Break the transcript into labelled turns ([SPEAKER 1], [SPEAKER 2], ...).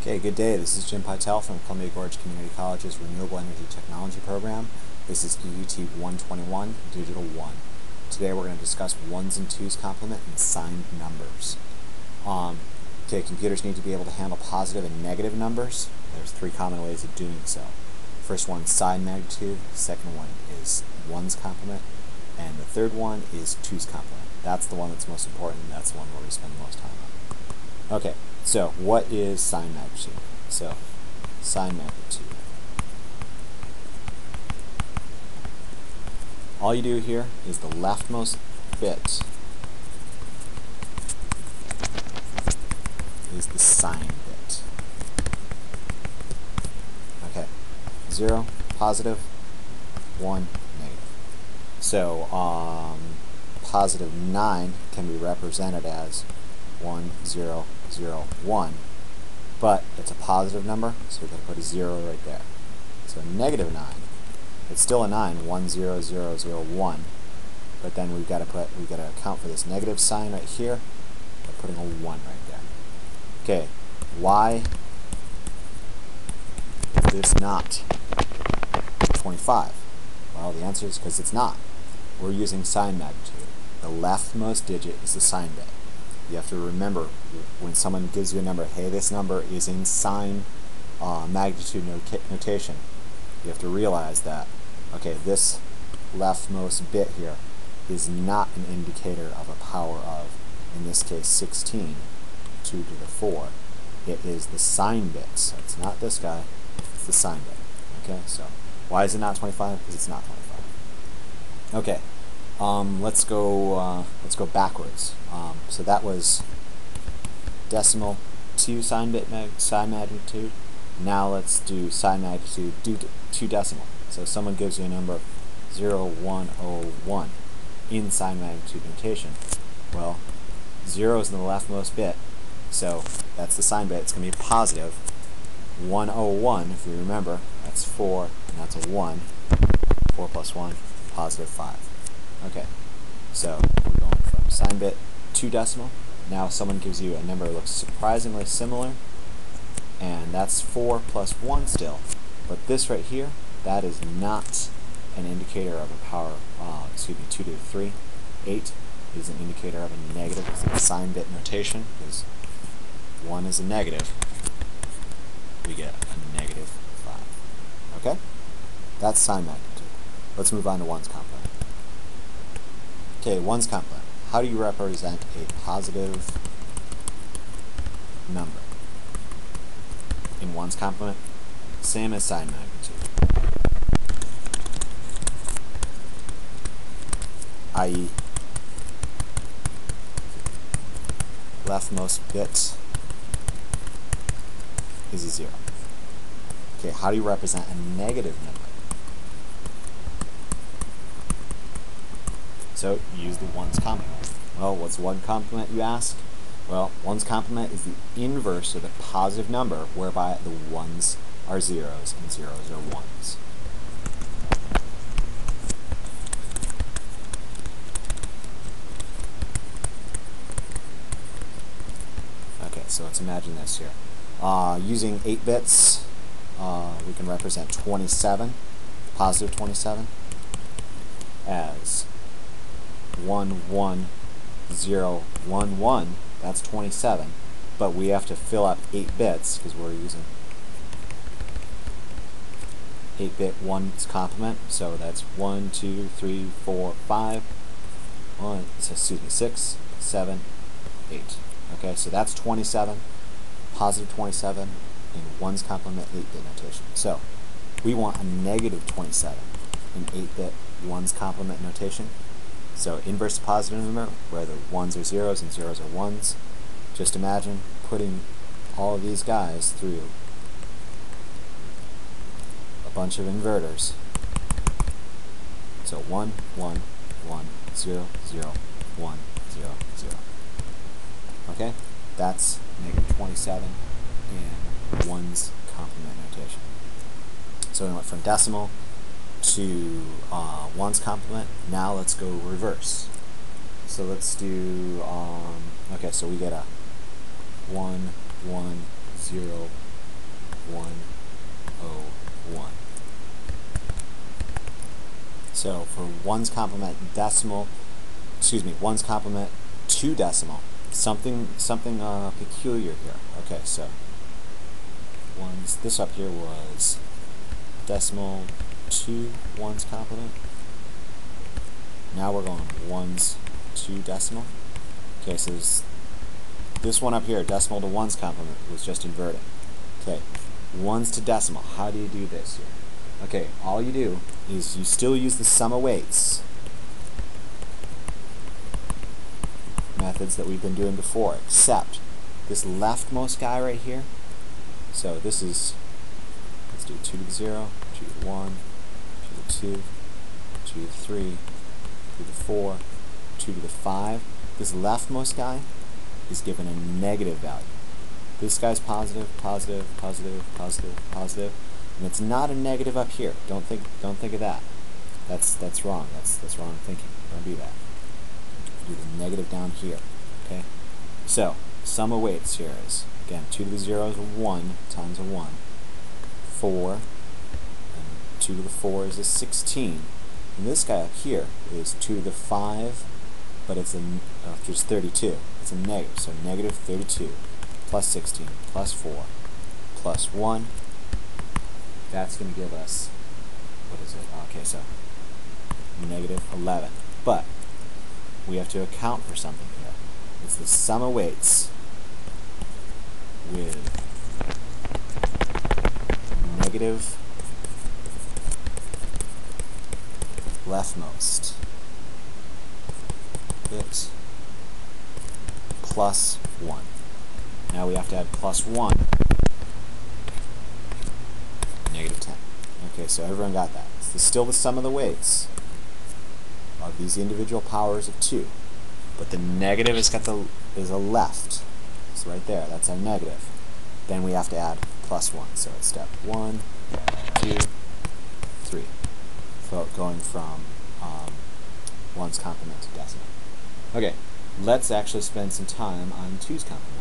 [SPEAKER 1] Okay, good day. This is Jim Pytel from Columbia Gorge Community College's Renewable Energy Technology program. This is EUT 121, Digital 1. Today we're going to discuss ones and twos complement and signed numbers. Um, okay, computers need to be able to handle positive and negative numbers. There's three common ways of doing so. First one, sign magnitude. Second one is ones complement. And the third one is twos complement. That's the one that's most important, and that's the one where we spend the most time on. Okay, so what is sign magnitude? So sign magnitude. All you do here is the leftmost bit is the sign bit. Okay, 0, positive, 1, negative. So um, positive 9 can be represented as 1, 0, 0, 1. But it's a positive number, so we're going to put a 0 right there. So negative 9, it's still a 9, 1, 0, 0, 0, 1. But then we've got to put, we've got to account for this negative sign right here by putting a 1 right there. Okay, why is this not 25? Well, the answer is because it's not. We're using sign magnitude. The leftmost digit is the sign bit. You have to remember when someone gives you a number, hey, this number is in sign uh, magnitude notation. You have to realize that, okay, this leftmost bit here is not an indicator of a power of, in this case, 16, 2 to the 4. It is the sign bit. So it's not this guy, it's the sign bit. Okay, so why is it not 25? Because it's not 25. Okay, um, let's go. Uh, let's go backwards. Um, so that was decimal to sign bit mag sign magnitude. Now let's do sign magnitude do to decimal. So someone gives you a number 0101 in sign magnitude notation. Well, zero is in the leftmost bit, so that's the sign bit. It's going to be positive. 101, if you remember, that's 4, and that's a 1. 4 plus 1, positive 5. Okay, so we're going from sign bit to decimal. Now someone gives you a number that looks surprisingly similar, and that's 4 plus 1 still. But this right here, that is not an indicator of a power, uh, excuse me, 2 to the 3. 8 is an indicator of a negative. It's a sign bit notation, because 1 is a negative. We get a negative 5. Okay? That's sign magnitude. Let's move on to ones complement. Okay, ones complement. How do you represent a positive number? In ones complement, same as sign magnitude. i.e. leftmost bit is a zero. Okay, how do you represent a negative number? So use the ones complement. Well, what's one complement, you ask? Well, ones complement is the inverse of the positive number, whereby the ones are zeros and zeros are ones. Okay, so let's imagine this here. Uh, using 8 bits, uh, we can represent 27, positive 27, as 11011, that's 27, but we have to fill up 8 bits because we're using 8-bit ones complement, so that's 1, 2, 3, 4, 5, 1, so excuse me, 6, 7, 8. Okay, so that's 27, positive 27, in ones complement 8-bit notation. So, we want a negative 27 in 8-bit ones complement notation. So inverse positive number, where the ones are zeros and zeros are ones. Just imagine putting all of these guys through a bunch of inverters. So 1, 1, 1, 0, 0, 1, 0, 0. Okay? That's negative 27 in ones complement notation. So we went from decimal to uh, ones complement. Now let's go reverse. So let's do, um, okay, so we get a 1, 1, 0, 101. So for one's complement decimal, excuse me, one's complement to decimal, something something uh, peculiar here. Okay, so ones this up here was decimal to ones complement. Now we're going ones to decimal. Okay, so this one up here, decimal to ones complement, was just inverted. Okay, ones to decimal. How do you do this here? Okay, all you do is you still use the sum of weights methods that we've been doing before, except this leftmost guy right here. So this is, let's do 2 to the 0, 2 to the 1, 2 to the 2, 2 to the 3, 2 to the 4, 2 to the 5. This leftmost guy is given a negative value. This guy's positive, positive, positive, positive, positive. And it's not a negative up here. Don't think don't think of that. That's that's wrong. That's that's wrong thinking. Don't do that. Do the negative down here. Okay? So, sum of weights here is again two to the zero is one times a one. Four and two to the four is a sixteen. And this guy up here is two to the five, but it's a uh, just thirty-two. It's a negative, so negative thirty-two plus sixteen plus four plus one that's going to give us, what is it? Okay, so negative 11. But we have to account for something here. It's the sum of weights with negative leftmost bit plus 1. Now we have to add plus 1 negative 10. Okay, so everyone got that. It's still the sum of the weights of these individual powers of 2. But the negative is got the is a left. It's right there. That's our negative. Then we have to add plus 1. So it's step 1, 2, 3. Going from um, 1's complement to decimal. Okay, let's actually spend some time on two's complement.